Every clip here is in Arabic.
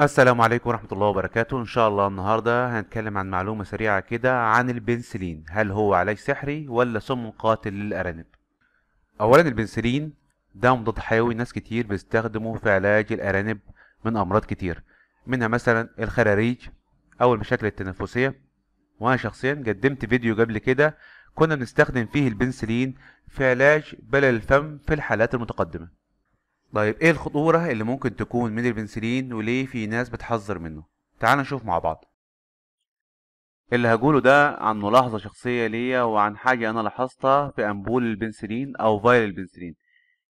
السلام عليكم ورحمة الله وبركاته. إن شاء الله النهاردة هنتكلم عن معلومة سريعة كده عن البنسلين. هل هو علاج سحري ولا سم قاتل للأرانب؟ أولا البنسلين ده مضاد حيوي. ناس كتير بيستخدمه في علاج الأرانب من أمراض كتير منها مثلا الخراريج أو المشاكل التنفسية. وأنا شخصيا قدمت فيديو قبل كده كنا بنستخدم فيه البنسلين في علاج بلل الفم في الحالات المتقدمة. طيب إيه الخطورة اللي ممكن تكون من البنسلين وليه في ناس بتحذر منه؟ تعال نشوف مع بعض. اللي هقوله ده عن ملاحظة شخصية ليا وعن حاجة أنا لاحظتها في أنبول البنسلين أو vial البنسلين.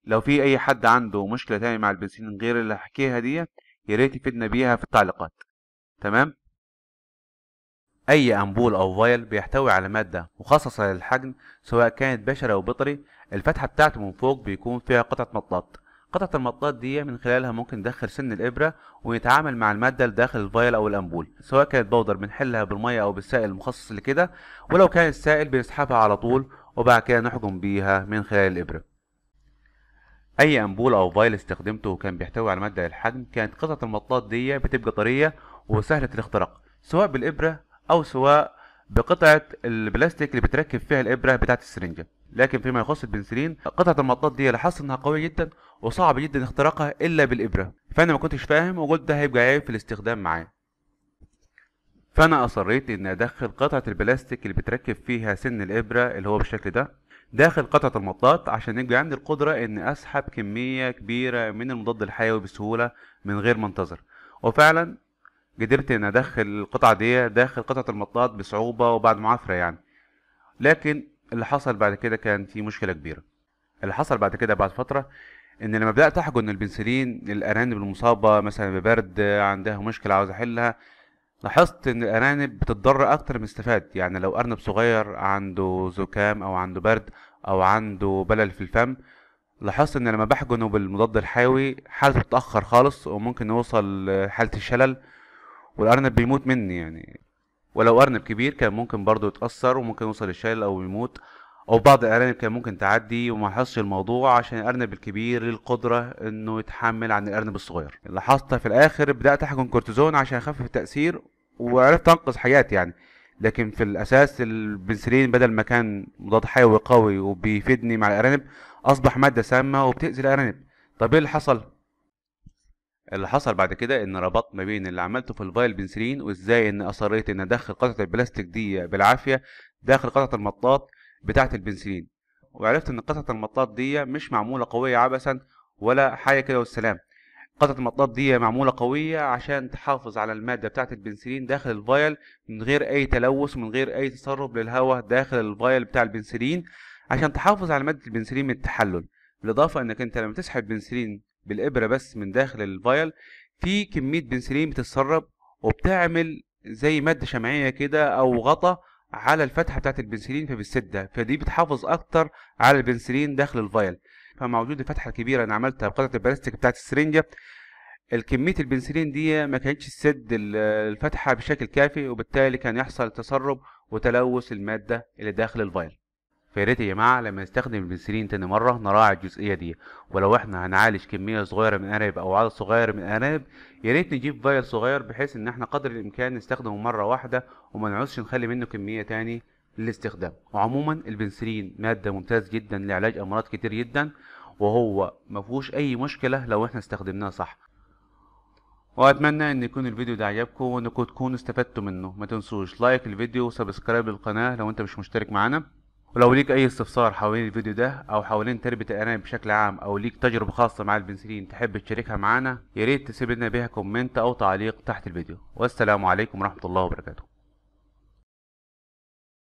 لو في أي حد عنده مشكلة تاني مع البنسلين غير اللي هحكيها دي ياريت يفيدنا بيها في التعليقات. تمام؟ أي أنبول أو vial بيحتوي على مادة مخصصة للحقن سواء كانت بشري أو بطري الفتحة بتاعته من فوق بيكون فيها قطعة مطاط. قطعة المطاط دي من خلالها ممكن ندخل سن الإبرة ونتعامل مع المادة اللي داخل ال vial أو الأنبول سواء كانت powder بنحلها بالمية أو بالسائل المخصص لكده ولو كان السائل بنسحبها على طول وبعد كده نحقن بيها من خلال الإبرة. أي أنبول أو vial استخدمته وكان بيحتوي على مادة للحقن كانت قطعة المطاط دي بتبقى طرية وسهلة الاختراق سواء بالإبرة أو سواء بقطعة البلاستيك اللي بتركب فيها الإبرة بتاعة السرنجة. لكن فيما يخص البنسلين قطعة المطاط دي لاحظت إنها قوية جدا وصعب جدا اختراقها إلا بالإبرة. فأنا ما كنتش فاهم وقلت ده هيبقى عيب في الاستخدام معاه فأنا أصريت ان أدخل قطعة البلاستيك اللي بتركب فيها سن الإبرة اللي هو بالشكل ده داخل قطعة المطاط عشان يبقى عندي القدرة ان أسحب كمية كبيرة من المضاد الحيوي بسهولة من غير ما انتظر وفعلا قدرت إن أدخل القطعة دي داخل قطعة المطاط بصعوبة وبعد معافرة يعني. لكن اللي حصل بعد كده كان في مشكلة كبيرة. اللي حصل بعد كده بعد فترة إن لما بدأت احقن البنسلين للارانب المصابة مثلا ببرد عندها مشكلة عاوز أحلها لاحظت إن الأرانب بتتضرر أكتر من استفاد. يعني لو أرنب صغير عنده زكام أو عنده برد أو عنده بلل في الفم لاحظت إن لما بحقنه بالمضاد الحيوي حالته بتتأخر خالص وممكن يوصل لحالة الشلل والأرنب بيموت مني يعني. ولو أرنب كبير كان ممكن برضه يتأثر وممكن يوصل للشلل أو يموت. أو بعض الأرانب كان ممكن تعدي وما يحصش الموضوع عشان الأرنب الكبير له القدرة إنه يتحمل عن الأرنب الصغير. لاحظت في الآخر بدأت احقن كورتيزون عشان أخفف التأثير وعرفت أنقذ حياتي يعني. لكن في الأساس البنسلين بدل ما كان مضاد حيوي قوي وبيفيدني مع الأرانب أصبح مادة سامة وبتأذي الأرانب. طب إيه اللي حصل؟ اللي حصل بعد كده إن ربطت ما بين اللي عملته في ال vial بنسلين وإزاي إن أصريت إن ادخل قطعة البلاستيك دي بالعافية داخل قطعة المطاط بتاعة البنسلين وعرفت إن قطعة المطاط دي مش معمولة قوية عبثا ولا حاجة كده والسلام. قطعة المطاط دي معمولة قوية عشان تحافظ على المادة بتاعة البنسلين داخل ال vial من غير أي تلوث ومن غير أي تسرب للهواء داخل ال vial بتاع البنسلين عشان تحافظ على مادة البنسلين من التحلل. بالإضافة إنك أنت لما تسحب بنسلين بالإبرة بس من داخل ال vial في كمية بنسلين بتتسرب وبتعمل زي مادة شمعية كده أو غطا على الفتحة بتاعت البنسلين فبتسدها فدي بتحافظ أكتر على البنسلين داخل ال vial فمع وجود الفتحه الكبيره أنا عملتها بقطعة البلاستيك بتاعت السرنجة. الكمية البنسلين دي ما كانتش تسد الفتحة بشكل كافي وبالتالي كان يحصل تسرب وتلوث المادة اللي داخل ال vial فيا ريت يا جماعة لما نستخدم البنسلين تاني مرة نراعي الجزئية دي. ولو إحنا هنعالج كمية صغيرة من الأرانب أو عدد صغير من الأرانب يا ريت نجيب vial صغير بحيث إن إحنا قدر الإمكان نستخدمه مرة واحدة وما نعوزش نخلي منه كمية تاني للاستخدام. وعموما البنسلين مادة ممتاز جدا لعلاج أمراض كتير جدا وهو مفهوش أي مشكلة لو إحنا استخدمناه صح. وأتمنى إن يكون الفيديو ده عجبكم وإنكم تكونوا استفدتوا منه. ما تنسوش like الفيديو و subscribe للقناه لو أنت مش مشترك معانا. ولو ليك أي استفسار حوالين الفيديو ده أو حوالين تربية الأرانب بشكل عام أو ليك تجربة خاصة مع البنسلين تحب تشاركها معانا ياريت تسيب لنا بيها comment أو تعليق تحت الفيديو. والسلام عليكم ورحمة الله وبركاته.